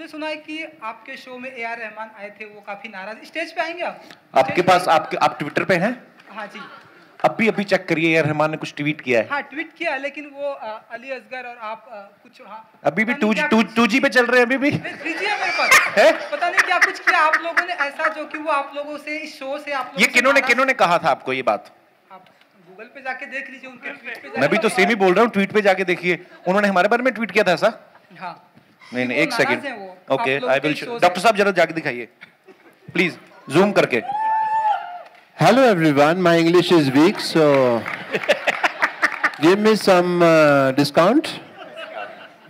हमने सुना है कि आपके शो में ए आर रहमान आए थे वो काफ़ी नाराज़। स्टेज पे आएँगे आप? आपके पास आपके आप ट्विटर पे हैं? हाँ जी। अभी अभी चेक करिए यार रहमान ने कुछ ट्वीट किया है। हाँ ट्वीट किया लेकिन वो अ, अली असगर और आप अ, कुछ हाँ। अभी भी two G two two G पे चल रहे हैं अभी भी। नहीं, 3G है मेरे पास। है? पता नहीं क्या कुछ किया आप लोगों ने ऐसा जो कि वो आप लोगों से इस शो से आप ये किन्होंने किन्होंने कहा था आपको ये बात? आप गूगल पे जाके देख लीजिए उनके ट्वीट पे मैं भी तो सेम ही बोल रहा हूँ ट्वीट पे जाके देखिए। उन्होंने हमारे बारे में ट्वीट किया था ऐसा? हाँ। नहीं नहीं एक second okay I will doctor साहब जरा जाके दिखाइए। प्लीज़ जूम करके। Hello everyone my English is weak so give me some discount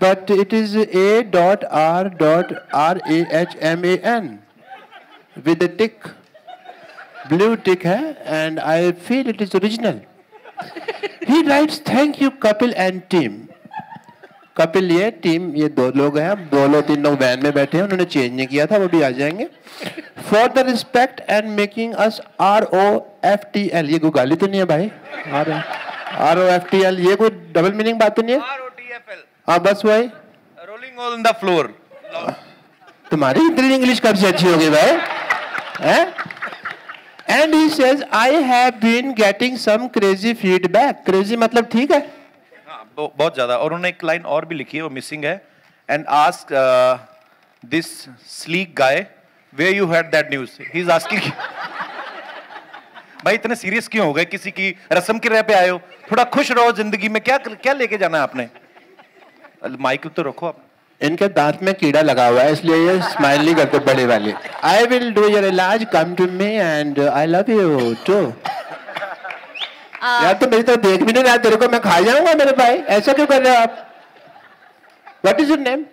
but it is a dot R dot R A H M A N with tick blue tick है and I feel it is original he rights thank you Kapil and team Kapil ये team ये दो लोग हैं दो लोग तीन लोग वैन में बैठे हैं उन्होंने चेंज नहीं किया था वो भी आ जाएँगे। For the respect and making us R O F T L ये कोई गाली तो नहीं है भाई? R R O F T L ये कोई डबल मीनिंग बात तो नहीं है? R O T F L हाँ बस वही। रोलिंग ऑन द फ्लोर तुम्हारी इतनी इंग्लिश कब से अच्छी होगी भाई। हैं? And he says I have been getting some crazy feedback crazy मतलब ठीक है? बहु- बहुत ज़्यादा। और उन्होंने एक लाइन और भी लिखी है, वो मिसिंग है। And ask this sleek guy way you had that news he is asking भाई, इतने सीरियस क्यों हो गए? किसी की रस्म के रह पे आए हो? थोड़ा खुश रहो ज़िंदगी में। क्या क्या लेके जाना है आपने? माइक तो रखो आप। इनके दांत में कीड़ा लगा हुआ है, इसलिए ये स्माइल नहीं करते बड़े वाले। आई विल डू योर इलाज come to me and I love you too यार तो मेरी तो देख भी नहीं रहा तेरे को मैं खा जाऊँगा मेरे भाई। ऐसा क्यों कर रहे हो आप? What is your name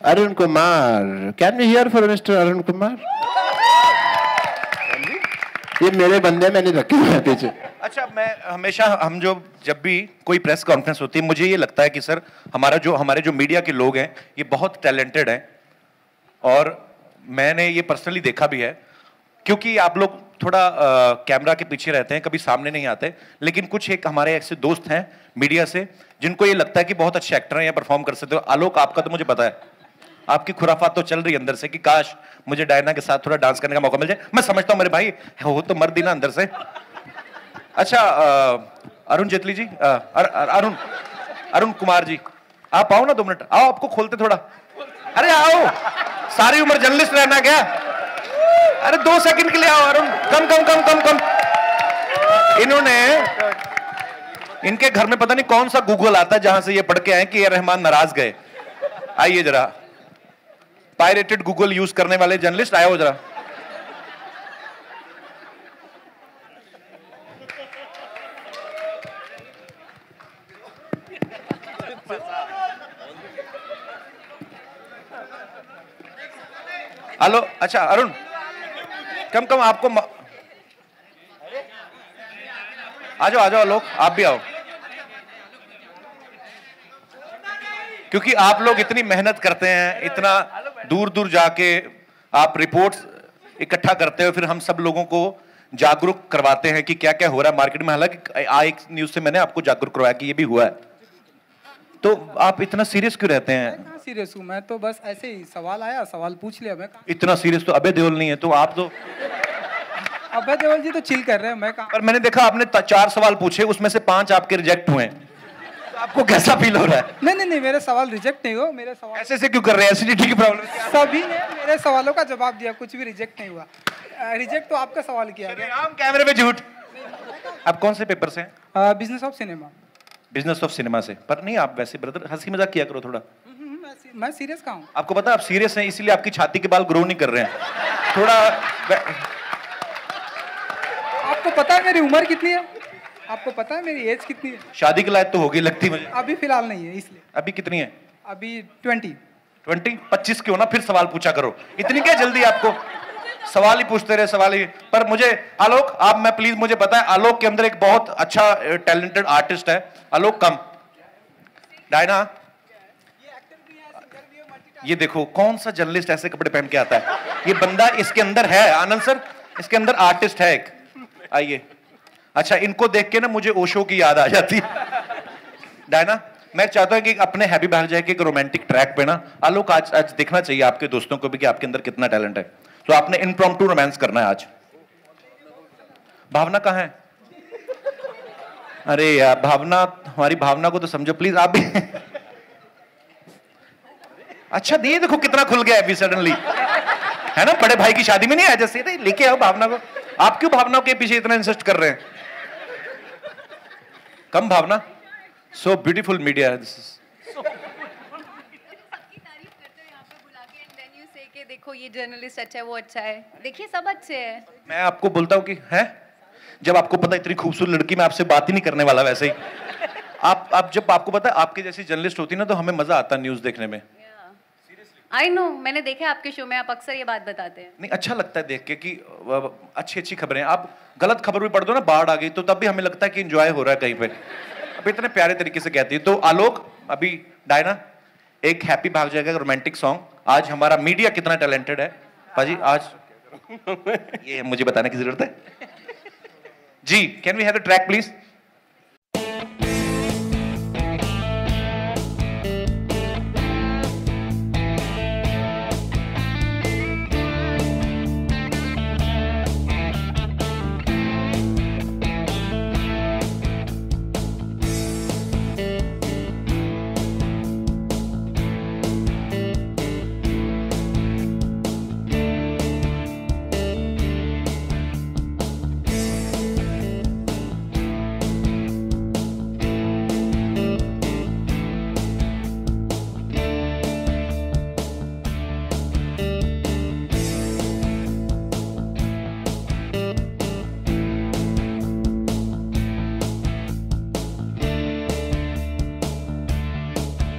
Arun Kumar. Can we hear for mister Arun Kumar ये मेरे बंदे मैंने रखे हुए पीछे। अच्छा मैं हमेशा हम जो जब भी कोई प्रेस कॉन्फ्रेंस होती है मुझे ये लगता है कि सर हमारा जो हमारे जो मीडिया के लोग हैं ये बहुत टैलेंटेड हैं। और मैंने ये पर्सनली देखा भी है क्योंकि आप लोग थोड़ा कैमरा के पीछे रहते हैं कभी सामने नहीं आते लेकिन कुछ एक हमारे ऐसे दोस्त हैं मीडिया से जिनको ये लगता है कि बहुत अच्छे एक्टर हैं या परफॉर्म कर सकते हो। आलोक आपका तो मुझे पता है आपकी खुराफात तो चल रही है अंदर से कि काश मुझे डायना के साथ थोड़ा डांस करने का मौका मिल जाए। मैं समझता हूँ मेरे भाई हो तो मर ही ना अंदर से। अच्छा अरुण जेटली जी अर, अर, अरुण अरुण कुमार जी आप आओ ना दो मिनट आओ आपको खोलते थोड़ा। अरे आओ सारी उम्र जर्नलिस्ट रहना क्या? अरे दो सेकंड के लिए आओ, अरुण। कम कम कम कम कम। इन्होंने इनके घर में पता नहीं कौन सा गूगल आता है जहाँ से ये पढ़ के आए कि ये रहमान नाराज़ गए। आइए जरा। पायरेटेड गूगल यूज़ करने वाले जर्नलिस्ट आए हो जरा। हेलो अच्छा अरुण। कम कम आपको म... आ जाओ आ जाओ लोग, आप भी आओ। क्योंकि आप लोग इतनी मेहनत करते हैं, इतना दूर दूर जाके आप रिपोर्ट्स इकट्ठा करते हो, फिर हम सब लोगों को जागरूक करवाते हैं कि क्या क्या हो रहा है मार्केट में। हालाँकि एक न्यूज़ से मैंने आपको जागरूक करवाया कि ये भी हुआ है। तो आप इतना सीरियस क्यों रहते हैं? सीरियस हूँ? मैं तो बस ऐसे ही सवाल आया सवाल पूछ लिया मैं इतना सीरियस तो अबे देओल नहीं है तो आप तो अभय देवल जी तो चिल कर रहे हैं मैं पर मैंने देखा आपने चार सवाल पूछे उसमें से पाँच आपके रिजेक्ट हुए तो आपको कैसा फील हो रहा है? नहीं नहीं नहीं मेरे सवाल रिजेक्ट नहीं हुआ मेरे सवाल ऐसे ऐसे क्यों कर रहे हैं? एसिडिटी की प्रॉब्लम सभी ने मेरे सवालों का जवाब दिया कुछ भी रिजेक्ट नहीं हुआ। रिजेक्ट तो आपका सवाल किया गया। कैमरे में झूठ। आप कौन से पेपर से हैं business of cinema business of cinema से। पर नहीं आप वैसे ब्रदर हँसी मज़ाक किया करो थोड़ा। मैं सीरियस कहा हूँ? आपको पता आप सीरियस हैं इसीलिए आपकी छाती के बाल ग्रो नहीं कर रहे हैं। थोड़ा आपको पता है मेरी उम्र कितनी है? आपको पता है मेरी एज कितनी है? शादी के लायक तो होगी लगती मुझे। अभी फ़िलहाल नहीं है इसलिए। अभी कितनी है? अभी ट्वेंटी ट्वेंटी पच्चीस क्यों ना? फिर सवाल पूछा करो। इतनी क्या जल्दी आपको? सवाल ही पूछते रहे, सवाल ही। पर मुझे, आलोक, आप मैं प्लीज़ मुझे है, आलोक के अंदर एक बहुत अच्छा टैलेंटेड आर्टिस्ट है। Alok come Diana. ये देखो, कौन सा जर्नलिस्ट ऐसे कपड़े पहन के आता है? ये बंदा इसके अंदर है, आनंद सर। इसके अंदर आर्टिस्ट है एक। आइए। अच्छा इनको देख के ना मुझे ओशो की याद आ जाती डायना, मैं चाहता हूँ कि अपने हैप्पी भाग जाए के एक रोमांटिक ट्रैक पे ना। आलोक, आज आज देखना चाहिए आपके दोस्तों को भी कि आपके अंदर कितना टैलेंट है। तो आपने टू रोमांस करना है आज। भावना कहाँ है? अरे यार, भावना, हमारी भावना को तो समझो प्लीज़ आप भी। अच्छा दिए देखो कितना खुल गया अभी सडनली है ना, बड़े भाई की शादी में नहीं आया, जैसे लेके आओ भावना को। आप क्यों भावना के पीछे इतना इंसिस्ट कर रहे हैं? Come Bhavna. So beautiful media है दिस इज़ सबकी तारीफ़ करते हो यहाँ पे बुला के and then you say कि देखो ये जर्नलिस्ट अच्छा है वो अच्छा है। देखिए सब अच्छे हैं। मैं आपको बोलता हूँ कि है? जब आपको पता इतनी खूबसूरत लड़की मैं आपसे बात ही नहीं करने वाला वैसे ही। आप आप जब आपको पता है आपकी जैसी जर्नलिस्ट होती ना तो हमें मज़ा आता न्यूज़ देखने में। आई नो मैंने देखा आपके शो में आप अक्सर ये बात बताते हैं। नहीं अच्छा लगता है देख के कि अच्छी अच्छी खबरें। आप गलत खबर भी पढ़ दो ना बाढ़ आ गई तो तब भी हमें लगता है कि एंजॉय हो रहा है कहीं पे। अब इतने प्यारे तरीके से कहती है। तो आलोक अभी डायना एक हैप्पी भाग जाएगा रोमांटिक सॉन्ग आज हमारा मीडिया कितना टैलेंटेड है? भाजी आज ये मुझे बताने की ज़रूरत है? जी can we have the track please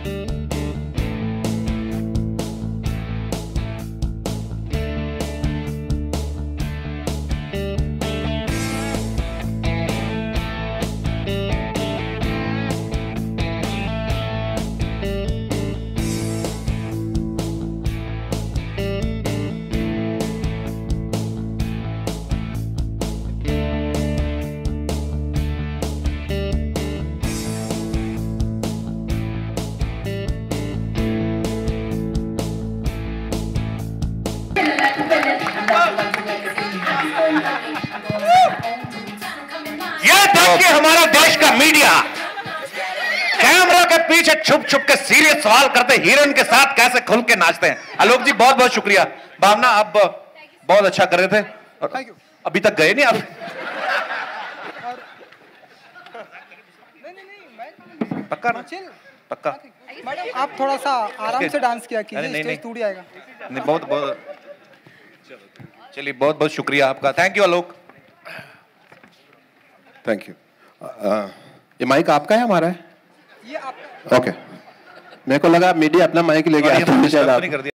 ये मीडिया। कैमरा के पीछे छुप छुप के सीरियस सवाल करते हीरोइन के साथ कैसे खुल के नाचते हैं? आलोक जी बहुत बहुत शुक्रिया। भावना आप बहुत अच्छा कर रहे थे। और अभी तक गए नहीं आप? नहीं नहीं नहीं मैं पक्का ना? पक्का। मैडम आप थोड़ा सा आराम Okay. से डांस किया कीजिए नहीं, स्टेज नहीं। टूट जाएगा। नहीं बहुत बहुत चलिए बहुत बहुत शुक्रिया आपका। Thank you Alok. Thank you ये माइक आपका है हमारा है? ये ओके मेरे को लगा मीडिया अपना माइक लेके आया आता है